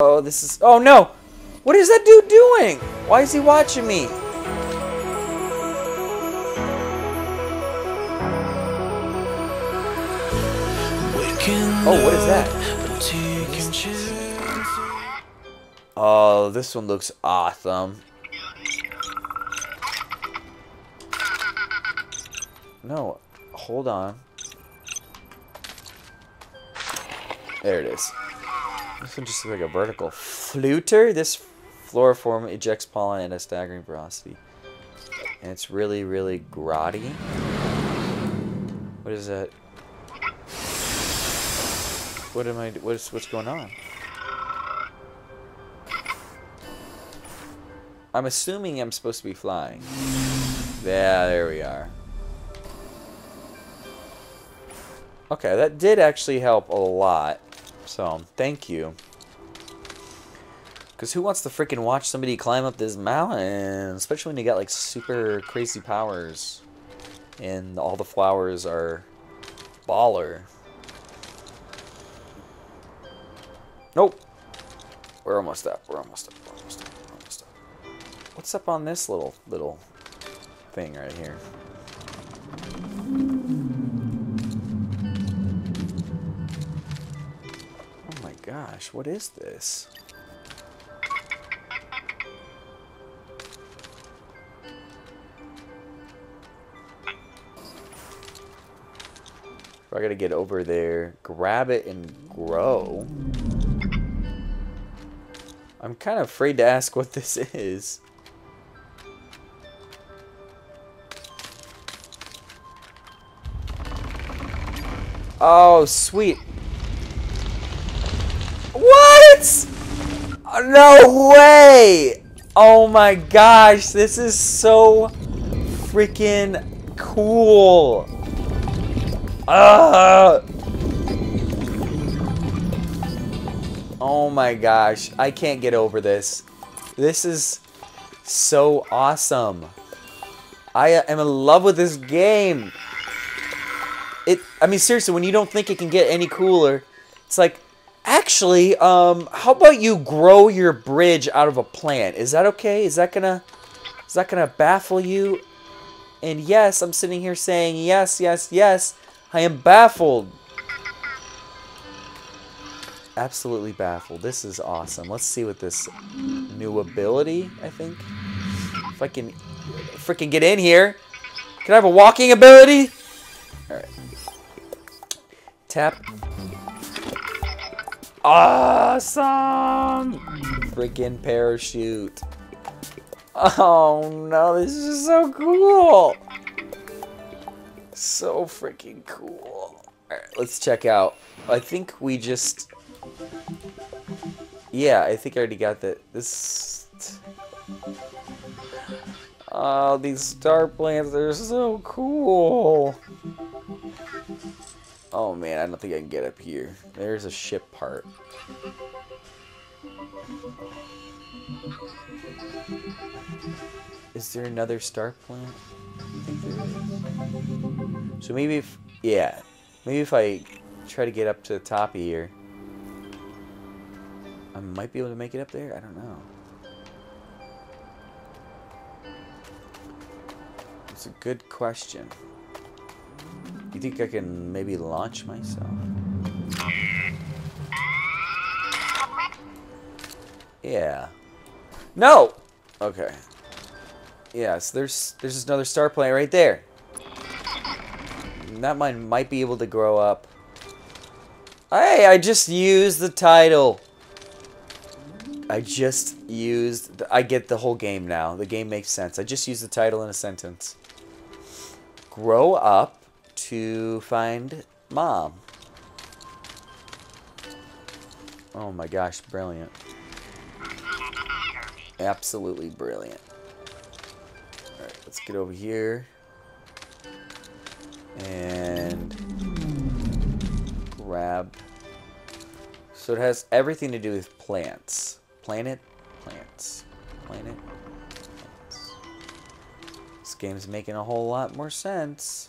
Oh, this is... Oh, no! What is that dude doing? Why is he watching me? Oh, what is that? Oh, this one looks awesome. No, hold on. There it is. This one just looks like a vertical. Fluter? This floraform ejects pollen at a staggering velocity. And it's really, really grotty. What is that? What am I, what's, what's going on? I'm assuming I'm supposed to be flying. Yeah, there we are. Okay, that did actually help a lot. So, thank you. Because who wants to freaking watch somebody climb up this mountain? Especially when you got, like, super crazy powers. And all the flowers are baller. Nope. We're almost up. We're almost up. We're almost up. We're almost up. What's up on this little, little thing right here? Gosh, what is this? I gotta get over there, grab it, and grow. I'm kind of afraid to ask what this is. Oh, sweet. No way! Oh my gosh, this is so freaking cool. Ah! Oh my gosh, I can't get over this. This is so awesome. I am in love with this game. It, I mean, seriously, when you don't think it can get any cooler, it's like, actually, um, how about you grow your bridge out of a plant? Is that okay? Is that gonna, is that gonna baffle you? And yes, I'm sitting here saying yes, yes, yes. I am baffled. Absolutely baffled. This is awesome. Let's see what this new ability, I think. If I can freaking get in here. Can I have a walking ability? Alright. Tap. Awesome! Freaking parachute. Oh no, this is so cool! So freaking cool. Alright, let's check out. I think we just... Yeah, I think I already got that. This... Oh, these star plants are so cool. Oh man, I don't think I can get up here. There's a ship part. Is there another star plant? So maybe if, yeah, maybe if I try to get up to the top of here, I might be able to make it up there. I don't know. It's a good question. You think I can maybe launch myself? Yeah. No! Okay. Yes, there's there's another star planet right there. that mine might be able to grow up. Hey, I just used the title. I just used... I get the whole game now. The game makes sense. I just used the title in a sentence. Grow up to find mom. Oh my gosh, brilliant. Absolutely brilliant. Alright, let's get over here. And grab. So it has everything to do with plants. Planet, plants. Planet, plants. This game's making a whole lot more sense.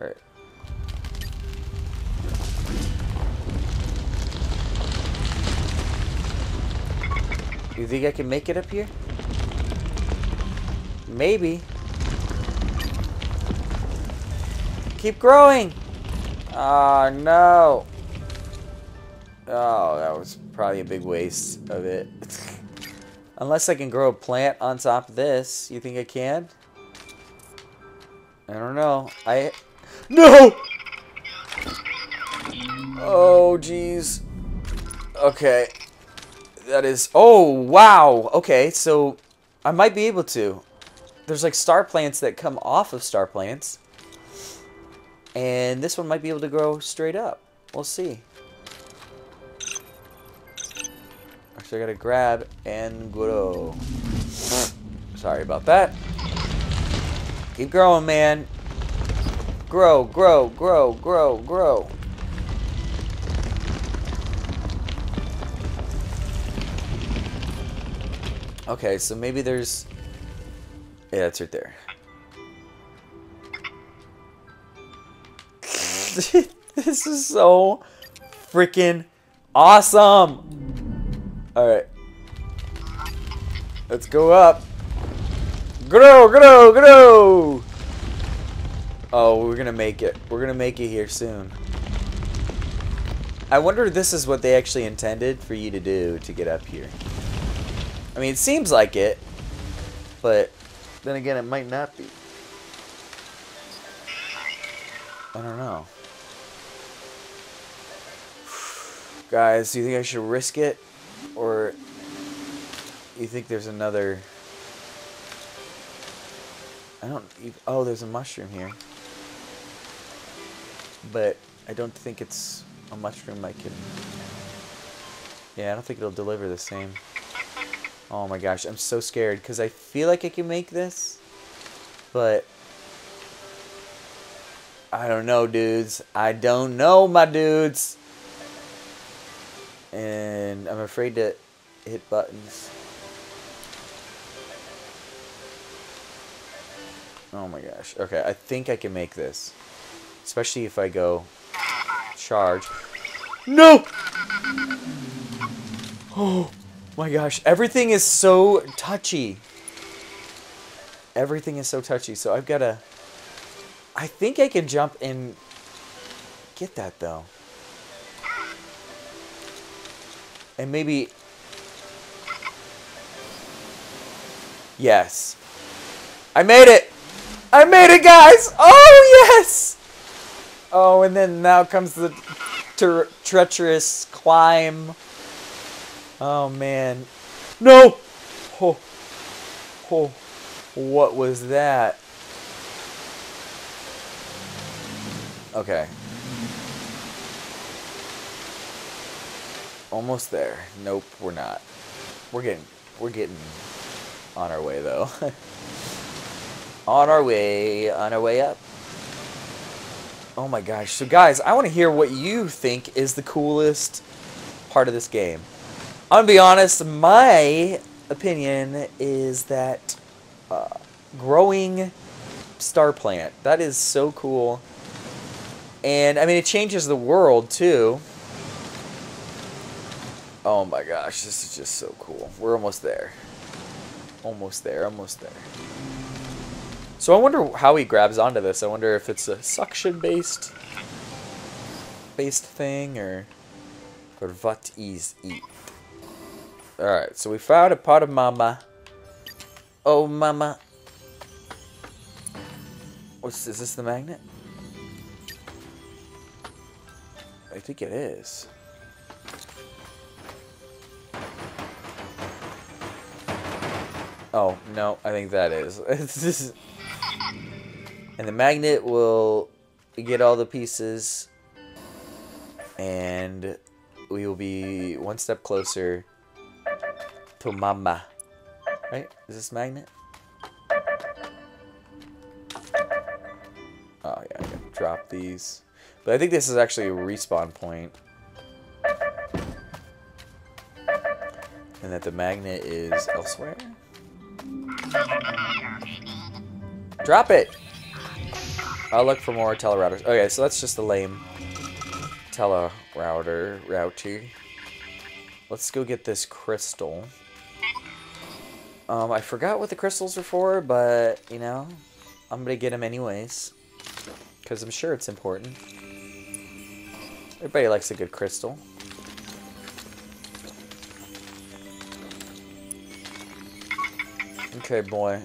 Alright. You think I can make it up here? Maybe. Keep growing! Oh, no. Oh, that was probably a big waste of it. Unless I can grow a plant on top of this. You think I can? I don't know. I... No! Oh, jeez. Okay. That is... Oh, wow. Okay, so I might be able to. There's like star plants that come off of star plants. And this one might be able to grow straight up. We'll see. Actually, I gotta grab and grow. Sorry about that. Keep growing, man. Grow, grow, grow, grow, grow. Okay, so maybe there's... Yeah, it's right there. this is so freaking awesome. Alright. Let's go up. Grow, grow, grow! Oh, we're gonna make it. We're gonna make it here soon. I wonder if this is what they actually intended for you to do to get up here. I mean, it seems like it, but then again, it might not be. I don't know. Guys, do you think I should risk it? Or you think there's another... I don't... Oh, there's a mushroom here. But I don't think it's a mushroom I can... Yeah, I don't think it'll deliver the same. Oh my gosh, I'm so scared because I feel like I can make this, but I don't know, dudes. I don't know, my dudes. And I'm afraid to hit buttons. Oh my gosh. Okay, I think I can make this. Especially if I go charge. No! Oh! my gosh, everything is so touchy. Everything is so touchy. So I've got to... I think I can jump and get that, though. And maybe... Yes. I made it! I made it, guys! Oh, yes! Oh, and then now comes the treacherous climb. Oh, man. No! Oh. Oh. What was that? Okay. Almost there. Nope, we're not. We're getting we're getting on our way though. on our way, on our way up. Oh my gosh. So guys, I want to hear what you think is the coolest part of this game. I'm gonna be honest. My opinion is that uh, growing star plant that is so cool, and I mean it changes the world too. Oh my gosh, this is just so cool. We're almost there. Almost there. Almost there. So I wonder how he grabs onto this. I wonder if it's a suction based based thing or or what is it? Alright, so we found a pot of mama. Oh, mama. What's, is this the magnet? I think it is. Oh, no, I think that is. and the magnet will get all the pieces and we will be one step closer to mama. Right? Is this magnet? Oh yeah, I can drop these. But I think this is actually a respawn point. And that the magnet is elsewhere. Drop it! I'll look for more telerouters. Okay, so that's just a lame telerouter router. Let's go get this crystal. Um, I forgot what the crystals are for, but, you know, I'm gonna get them anyways. Because I'm sure it's important. Everybody likes a good crystal. Okay, boy.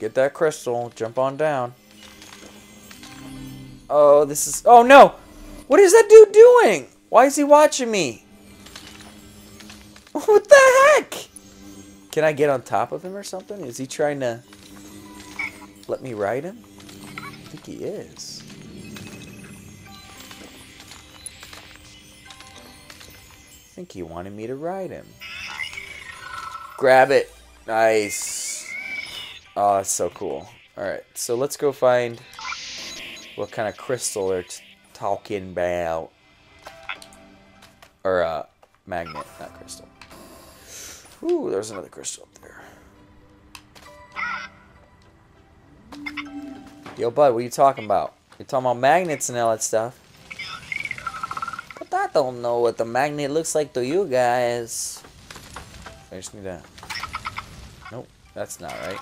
Get that crystal. Jump on down. Oh, this is... Oh, no! What is that dude doing? Why is he watching me? What the heck? Can I get on top of him or something? Is he trying to let me ride him? I think he is. I think he wanted me to ride him. Grab it. Nice. Oh, that's so cool. Alright, so let's go find what kind of crystal they're talking about. Or, uh, magnet, not crystal. Ooh, there's another crystal up there. Yo, bud, what are you talking about? You're talking about magnets and all that stuff. But I don't know what the magnet looks like to you guys. I just need that. Nope, that's not right.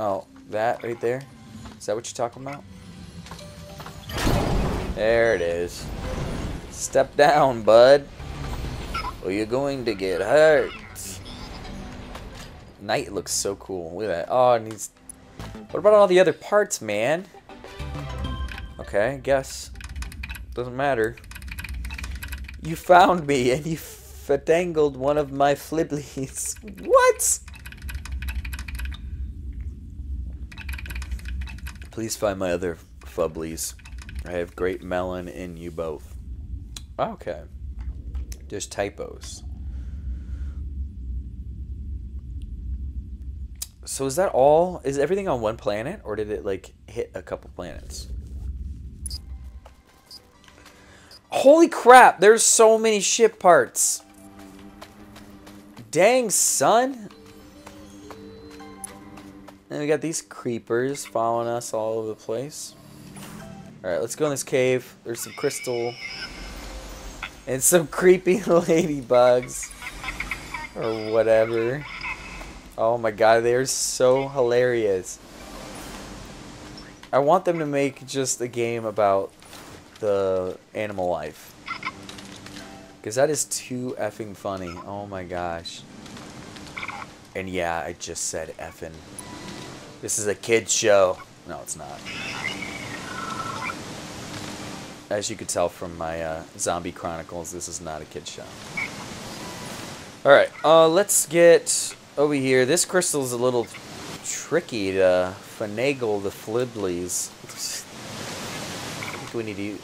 Oh, that right there? Is that what you're talking about? There it is. Step down, bud. Or you're going to get hurt. Knight looks so cool. Look at that. Oh, and he's... What about all the other parts, man? Okay, guess. Doesn't matter. You found me, and you fatangled one of my fliblies. what? Please find my other fubblies. I have great melon in you both. Okay. There's typos. So is that all? Is everything on one planet? Or did it, like, hit a couple planets? Holy crap! There's so many ship parts! Dang, son! And we got these creepers following us all over the place. Alright, let's go in this cave. There's some crystal. And some creepy ladybugs. Or whatever. Oh my god, they're so hilarious. I want them to make just a game about the animal life. Because that is too effing funny. Oh my gosh. And yeah, I just said effing. This is a kid's show. No, it's not. As you could tell from my uh, Zombie Chronicles, this is not a kid's show. Alright, uh, let's get over here. This crystal is a little tricky to finagle the think we need to...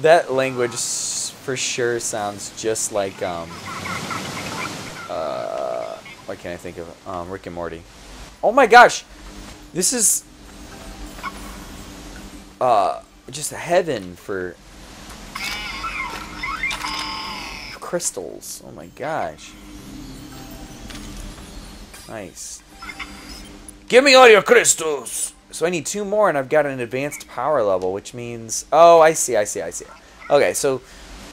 That language for sure sounds just like, um... Uh... What can I think of? Um, Rick and Morty. Oh my gosh! This is uh, just a heaven for crystals. Oh my gosh. Nice. Give me all your crystals! So I need two more and I've got an advanced power level, which means... Oh, I see, I see, I see. Okay, so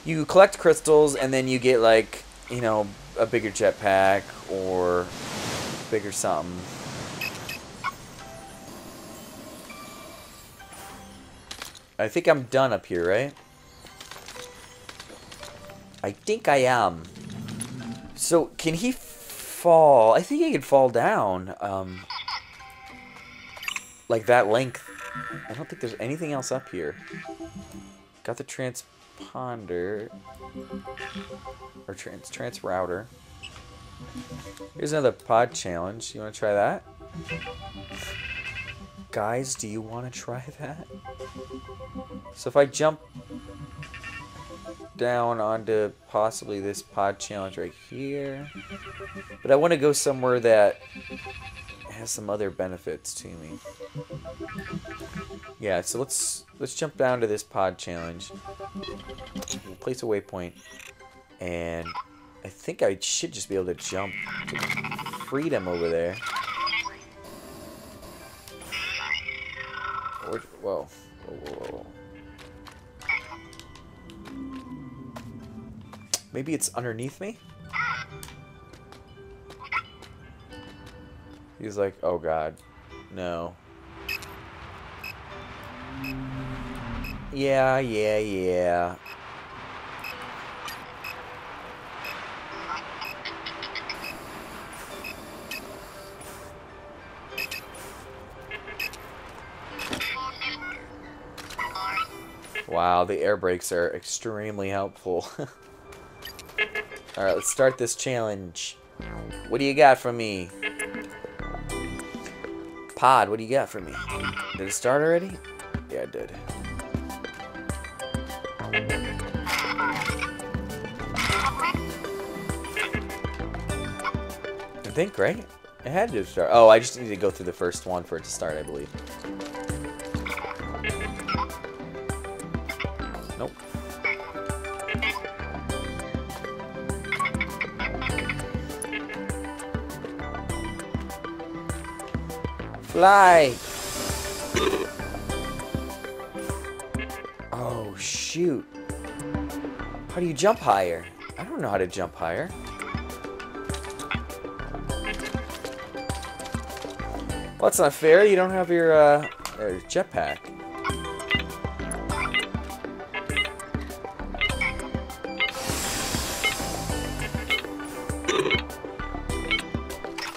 you collect crystals and then you get like, you know, a bigger jetpack or bigger something. I think I'm done up here, right? I think I am. So, can he fall? I think he can fall down. Um, like that length. I don't think there's anything else up here. Got the transponder. Or trans, trans router. Here's another pod challenge. You want to try that? Guys, do you want to try that? So if I jump down onto possibly this pod challenge right here. But I want to go somewhere that has some other benefits to me. Yeah, so let's let's jump down to this pod challenge. place a waypoint. And I think I should just be able to jump to freedom over there. Whoa. Whoa, whoa, whoa. Maybe it's underneath me? He's like, oh god, no. Yeah, yeah, yeah. Wow, the air brakes are extremely helpful. Alright, let's start this challenge. What do you got for me? Pod, what do you got for me? Did it start already? Yeah, it did. I think, right? It had to start. Oh, I just need to go through the first one for it to start, I believe. Fly! Oh, shoot. How do you jump higher? I don't know how to jump higher. Well, that's not fair. You don't have your, uh, your jetpack.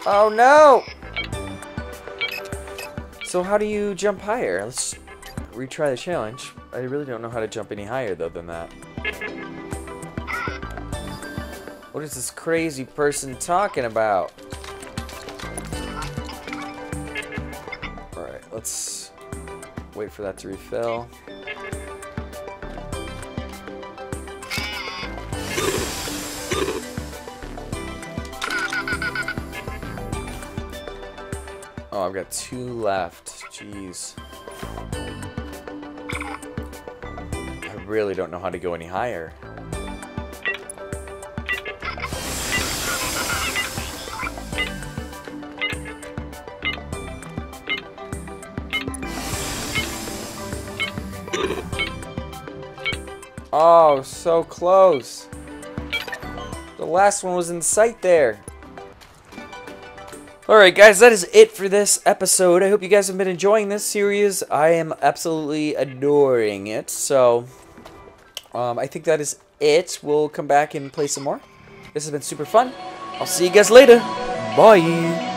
Oh, no! So how do you jump higher? Let's retry the challenge. I really don't know how to jump any higher, though, than that. What is this crazy person talking about? Alright, let's wait for that to refill. Oh, I've got two left. Jeez. I really don't know how to go any higher. Oh, so close. The last one was in sight there. Alright guys, that is it for this episode. I hope you guys have been enjoying this series. I am absolutely adoring it. So, um, I think that is it. We'll come back and play some more. This has been super fun. I'll see you guys later. Bye.